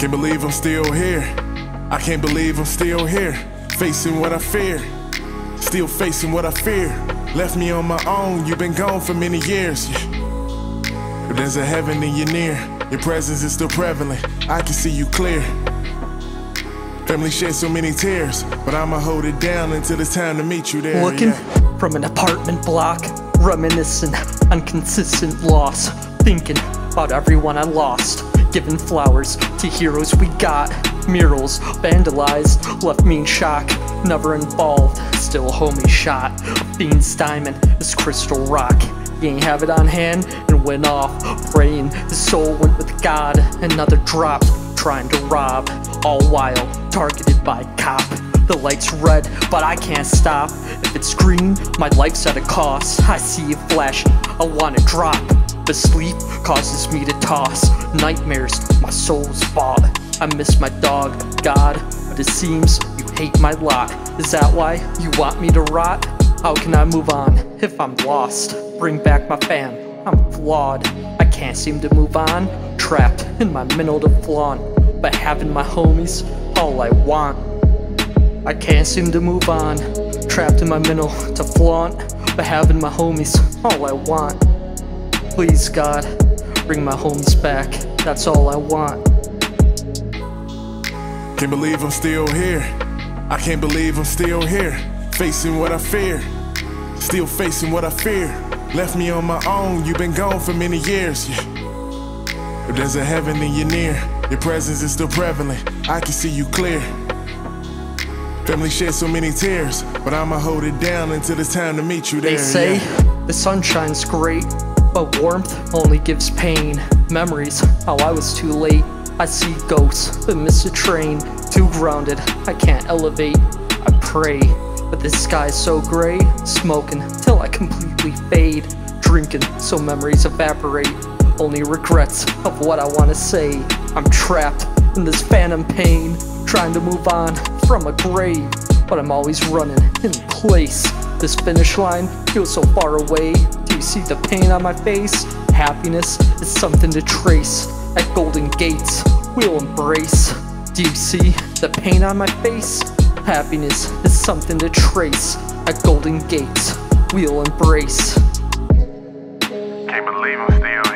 Can't believe I'm still here. I can't believe I'm still here. Facing what I fear. Still facing what I fear. Left me on my own, you've been gone for many years. But there's a heaven in your near. Your presence is still prevalent. I can see you clear. Family shed so many tears, but I'ma hold it down until it's time to meet you there. Looking yeah. from an apartment block, reminiscing on consistent loss. Thinking about everyone I lost. Giving flowers to heroes we got. Murals vandalized, left me in shock. Never involved, still a homie shot. A fiend's diamond, this crystal rock. He ain't have it on hand and went off, praying his soul went with God. Another drop, trying to rob, all while targeted by cop. The light's red, but I can't stop. If it's green, my life's at a cost. I see it flashing, I wanna drop. But sleep causes me to toss. Nightmares, my soul's bought. I miss my dog, God, but it seems you hate my lot. Is that why you want me to rot? How can I move on if I'm lost? Bring back my fam, I'm flawed. I can't seem to move on, trapped in my mental to flaunt. But having my homies, all I want. I can't seem to move on, trapped in my mental to flaunt. But having my homies, all I want. Please, God, bring my homies back, that's all I want. Can't believe I'm still here. I can't believe I'm still here. Facing what I fear. Still facing what I fear. Left me on my own, you've been gone for many years. Yeah. If there's a heaven in your near, your presence is still prevalent. I can see you clear. Family shed so many tears, but I'ma hold it down until it's time to meet you there. They say yeah. the sunshine's great, but warmth only gives pain. Memories, how I was too late. I see ghosts, but miss a train. Too grounded, I can't elevate. I pray, but this sky's so gray. Smoking till I completely fade. Drinking so memories evaporate. Only regrets of what I wanna say. I'm trapped in this phantom pain. Trying to move on from a grave, but I'm always running in place. This finish line feels so far away. Do you see the pain on my face? Happiness is something to trace. At Golden Gates, we'll embrace. Do you see the pain on my face? Happiness is something to trace. At Golden Gates, we'll embrace. Can't believe I'm still